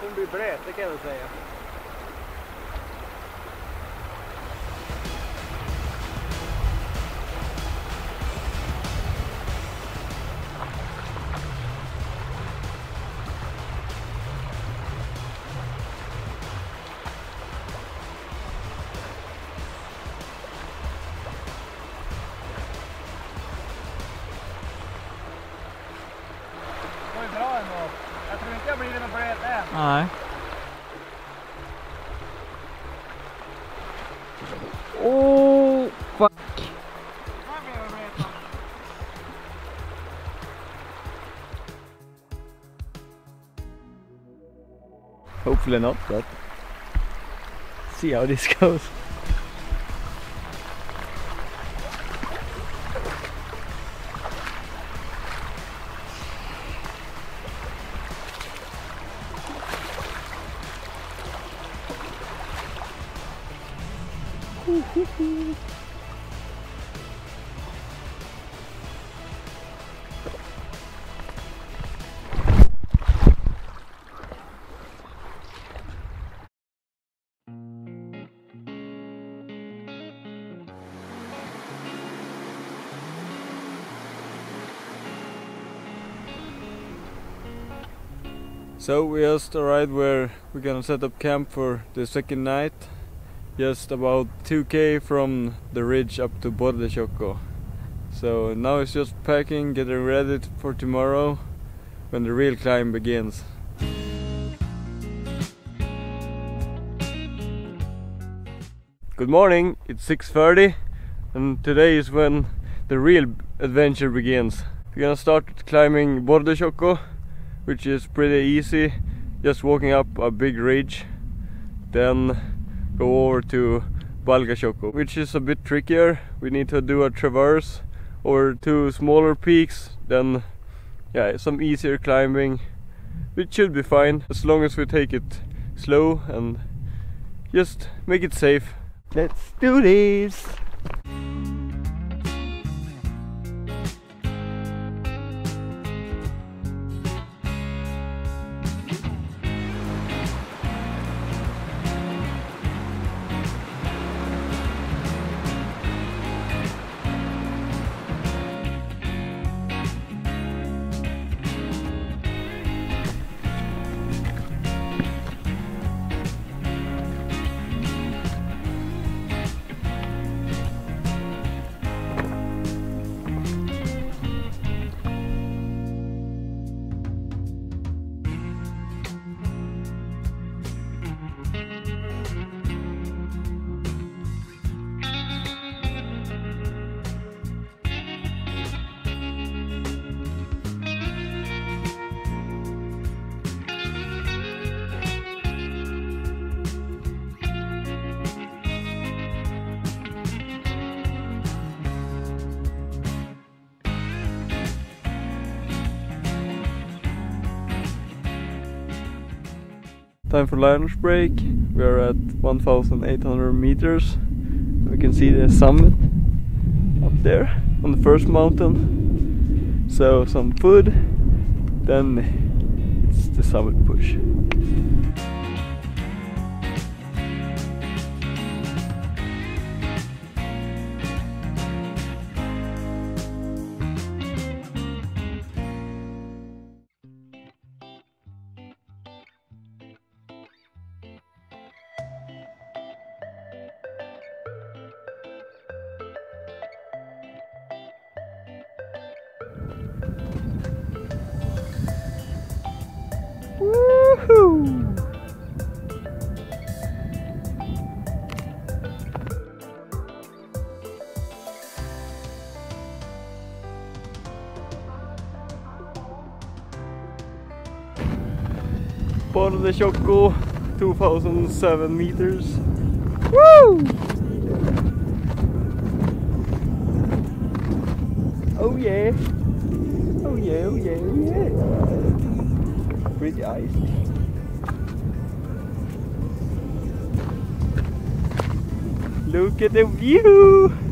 kommer bli blöt, det kan jag väl säga. Fuck. Här blir jag brett. Hopefully not, but see how this goes. So we just arrived where we're gonna set up camp for the second night. Just about 2k from the ridge up to Bårddetjåhkkå. So now it's just packing, getting ready for tomorrow when the real climb begins. Good morning, it's 6.30 and today is when the real adventure begins. We're gonna start climbing Bårddetjåhkkå which is pretty easy. Just walking up a big ridge then go over to Bálgattjåhkkå which is a bit trickier. We need to do a traverse over two smaller peaks then yeah some easier climbing which should be fine as long as we take it slow and just make it safe. Let's do this Time for lunch break. We are at 1800 meters. We can see the summit up there on the first mountain. So some food, then it's the summit push. Bårddetjåhkkå, 2007 meters. Woo! Oh yeah! Oh yeah, oh yeah, oh yeah! Pretty ice. Look at the view!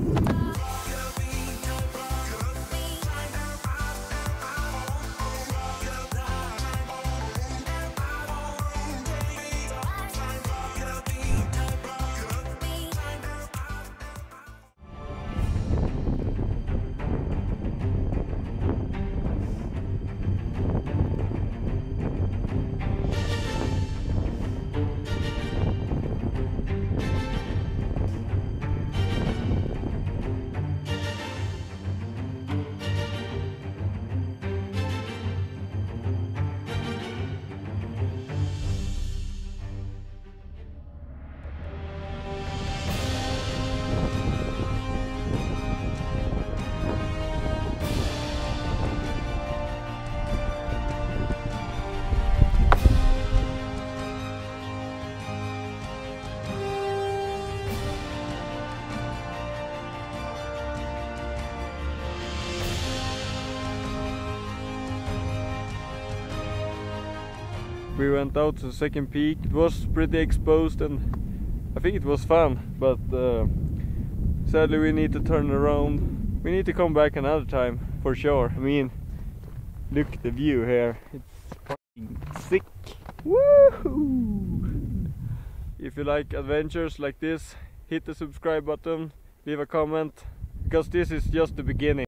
We went out to the second peak. It was pretty exposed and I think it was fun, but uh, sadly we need to turn around. We need to come back another time for sure. I mean, look at the view here. It's sick. Woohoo! If you like adventures like this, hit the subscribe button, leave a comment, because this is just the beginning.